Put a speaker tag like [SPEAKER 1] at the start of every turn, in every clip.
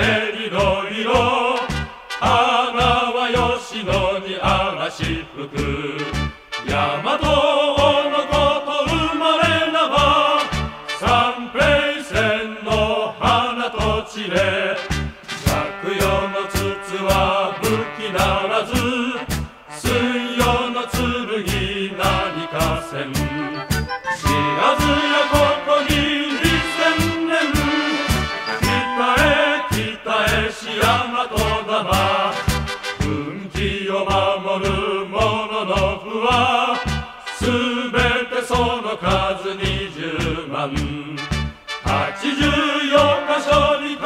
[SPEAKER 1] えりの色。花は吉野に嵐吹く。大和のこと生まれなば三平線の花と地で借用の筒は武器ならず。大和玉運気を守る者の歩はすべてその数20万。84箇所に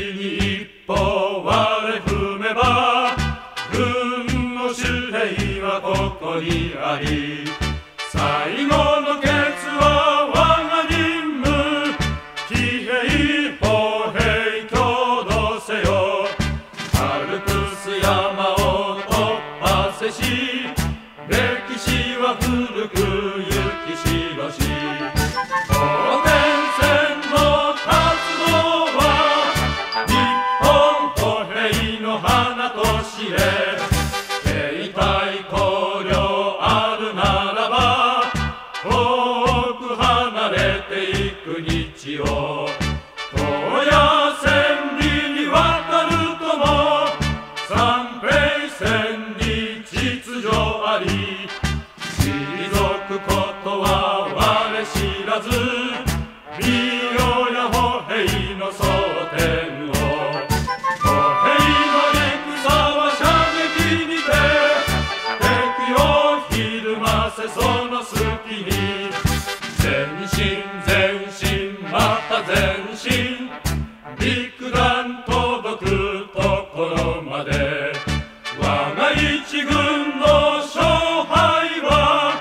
[SPEAKER 1] に一歩我踏めば軍の守兵はここにあり最後の走れ兵隊綱領あるならば遠く離れていく日を。東野千里に渡るとも。三平線に秩序あり。また前進陸弾届くところまで我が一軍の勝敗は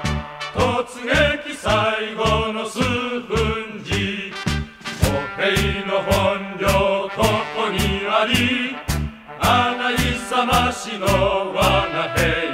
[SPEAKER 1] 突撃最後の数分時歩兵の本領ここにあり穴勇ましの我が兵。